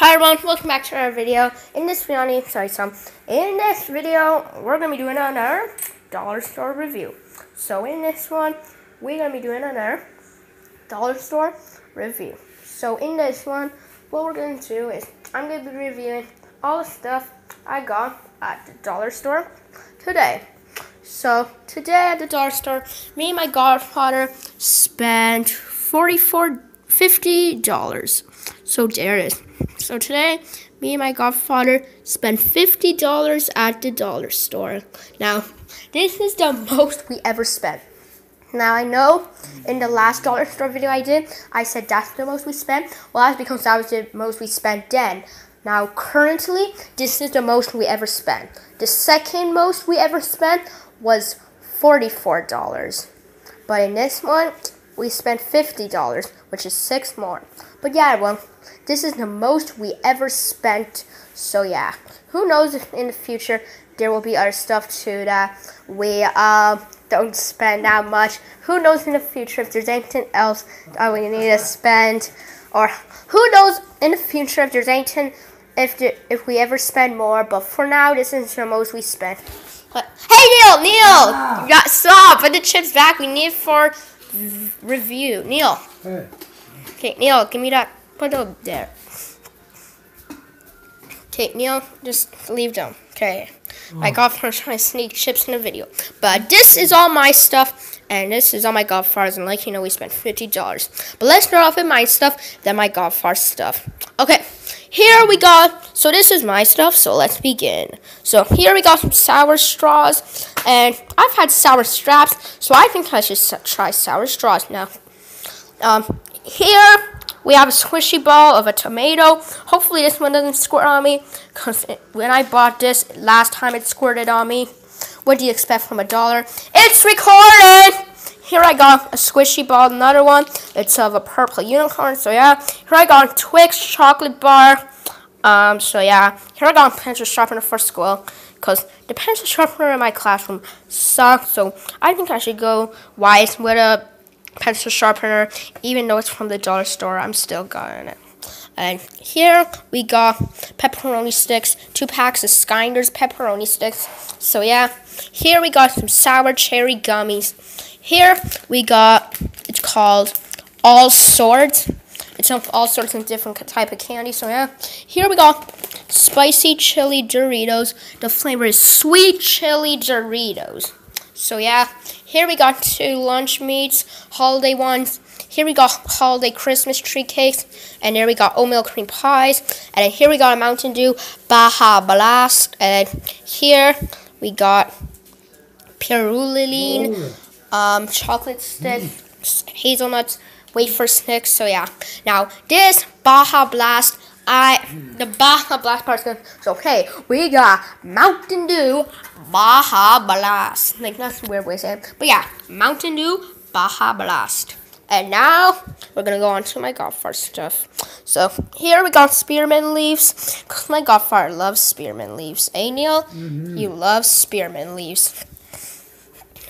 Hi everyone, welcome back to our video. In this video, sorry some. In this video, we're gonna be doing another dollar store review. So in this one, we're gonna be doing another dollar store review. So in this one, what we're gonna do is I'm gonna be reviewing all the stuff I got at the dollar store today. So today at the dollar store, me and my godfather spent 44 $50. So there it is. So today, me and my godfather spent $50 at the dollar store. Now, this is the most we ever spent. Now, I know in the last dollar store video I did, I said that's the most we spent. Well, that's because that was the most we spent then. Now, currently, this is the most we ever spent. The second most we ever spent was $44. But in this one, we spent $50, which is six more. But yeah, well, this is the most we ever spent. So yeah, who knows if in the future there will be other stuff too that we uh, don't spend that much. Who knows in the future if there's anything else that we need to spend, or who knows in the future if there's anything if the, if we ever spend more. But for now, this is the most we spent. But, Hey Neil, Neil, ah. you got stop. Put the chips back. We need for review. Neil. Hey. Okay, Neil, give me that. Put it up there. Okay, Neil, just leave them. Okay. Oh. I got from trying to sneak chips in the video. But this is all my stuff, and this is all my godfathers, and like you know, we spent $50. But let's start off with my stuff, then my godfather's stuff. Okay, here we got, so this is my stuff, so let's begin. So here we got some sour straws, and I've had sour straps, so I think I should try sour straws now. Um, here we have a squishy ball of a tomato. Hopefully this one doesn't squirt on me, because when I bought this last time it squirted on me. What do you expect from a dollar? It's recorded! Here I got a squishy ball, another one. It's of a purple unicorn, so yeah. Here I got a Twix chocolate bar. Um, so yeah. Here I got a pencil sharpener for school. Because the pencil sharpener in my classroom sucks, so I think I should go wise with a pencil sharpener. Even though it's from the dollar store, I'm still getting it. And here we got pepperoni sticks, two packs of Schneiders pepperoni sticks. So yeah, here we got some sour cherry gummies. Here we got, it's called All Sorts. It's all sorts of different type of candy. So yeah, here we go. spicy chili Doritos. The flavor is sweet chili Doritos. So yeah, here we got two lunch meats, holiday ones. Here we got holiday Christmas tree cakes, and here we got oatmeal cream pies, and then here we got a Mountain Dew Baja Blast, and here we got Pirouline um, chocolate sticks, mm. hazelnuts, wafer sticks. So yeah. Now this Baja Blast, I the Baja Blast part's good. So okay, we got Mountain Dew Baja Blast. Like that's a weird way to say it, but yeah, Mountain Dew Baja Blast. And now we're gonna go on to my godfather stuff. So here we got spearmint leaves. Cause my godfather loves spearmint leaves. Hey Neil, mm -hmm. you love spearmint leaves.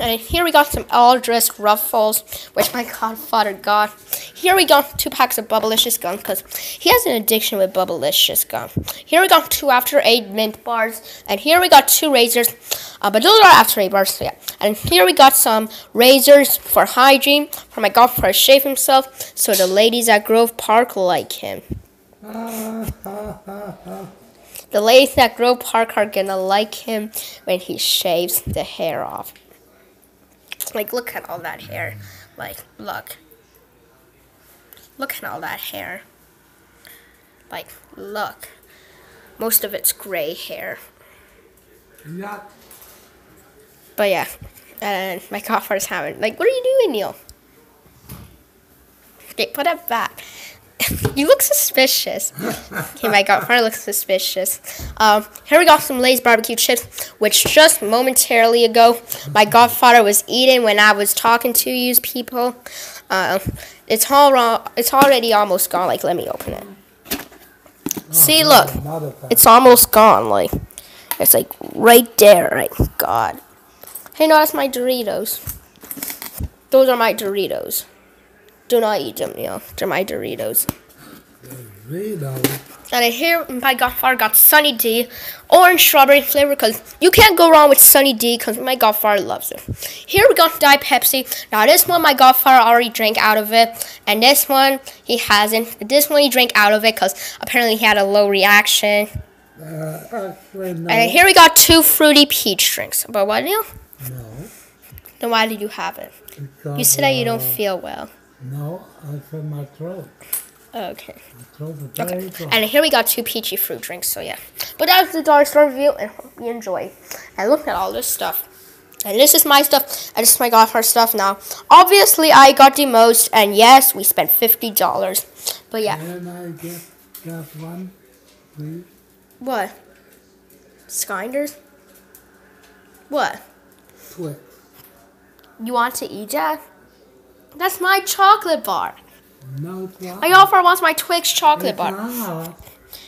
And here we got some all Aldris Ruffles, which my godfather got. Here we got two packs of Bubblicious gum, because he has an addiction with Bubblicious gum. Here we got two After Eight mint bars, and here we got two razors, uh, but those are After Eight bars, so yeah. And here we got some razors for hygiene, for my godfather to shave himself, so the ladies at Grove Park like him. the ladies at Grove Park are gonna like him when he shaves the hair off. Like, look at all that hair. Like, look. Look at all that hair. Like, look. Most of it's gray hair. Yeah. But yeah, and my coffers haven't. Like, what are you doing, Neil? Okay, put it back. you look suspicious. okay, my godfather looks suspicious. Um, here we got some Lay's barbecue chips, which just momentarily ago my godfather was eating when I was talking to you people. Uh, it's all. It's already almost gone. Like, let me open it. See, look, it's almost gone. Like, it's like right there. Right, God. Hey, no, that's my Doritos. Those are my Doritos. Do not eat them, you know. They're my Doritos. Doritos. And I hear my godfather got Sunny D, orange strawberry flavor, because you can't go wrong with Sunny D, because my godfather loves it. Here we got Diet Pepsi. Now this one my godfather already drank out of it, and this one he hasn't. This one he drank out of it, because apparently he had a low reaction. Uh, actually, no. And here we got two fruity peach drinks. But what Neil? no. Then why did you have it? Because, You said that you don't feel well. No, I feel my throat. Oh, okay. Is very dry. And here we got two peachy fruit drinks, so yeah. But that was the dollar store review, and hope you enjoy. And look at all this stuff. And this is my stuff, and this is my godfather stuff now. Obviously, I got the most, and yes, we spent $50. But yeah. Can I get that one, please? What? Schneiders? What? Twix. You want to eat that? That's my chocolate bar. No. My godfather wants my Twix chocolate bar.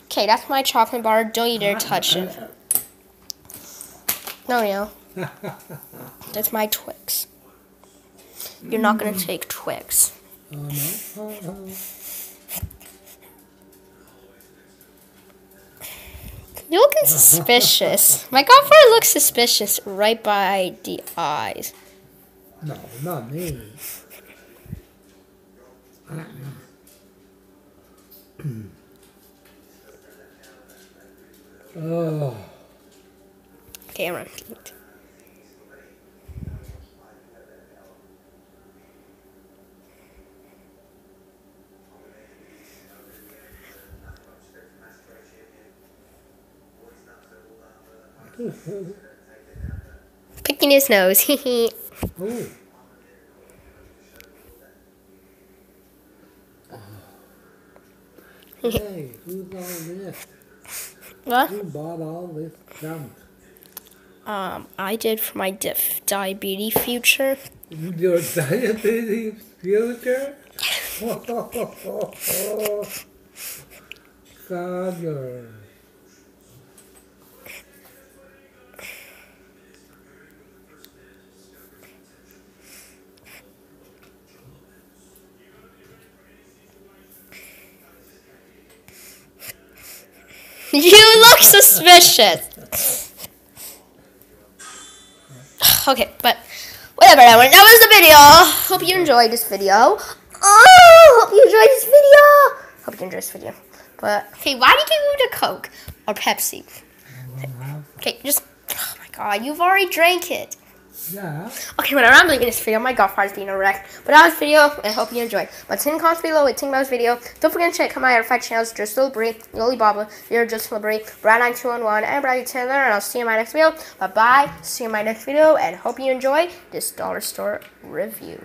Okay, that's my chocolate bar. Don't you dare touch it. No, no. That's my Twix. You're not gonna take Twix. You're looking suspicious. My godfather looks suspicious right by the eyes. No, not me. Oh, Cameron. Picking his nose. oh. Hey, who's all this? what? Who bought all this junk? Um, I did for my dif- diabetes future. Your diabetes future? Sagar. You look suspicious. okay, but whatever. Everyone. That was the video. Hope you enjoyed this video. Oh, hope you enjoyed this video. Hope you enjoyed this video. But okay, why did you go to Coke or Pepsi? Okay, just oh my god, you've already drank it. Yeah. Okay, whatever. I'm leaving this video. My golf car's being a wreck. But that was the video, I hope you enjoyed. But in comments below, think about this video. Don't forget to check out my other five channels, Joseph Labrie, Yoli Baba, You're Just Liberty, Brad9211, and Bradley Taylor. And I'll see you in my next video. Bye bye. See you in my next video, and hope you enjoy this dollar store review.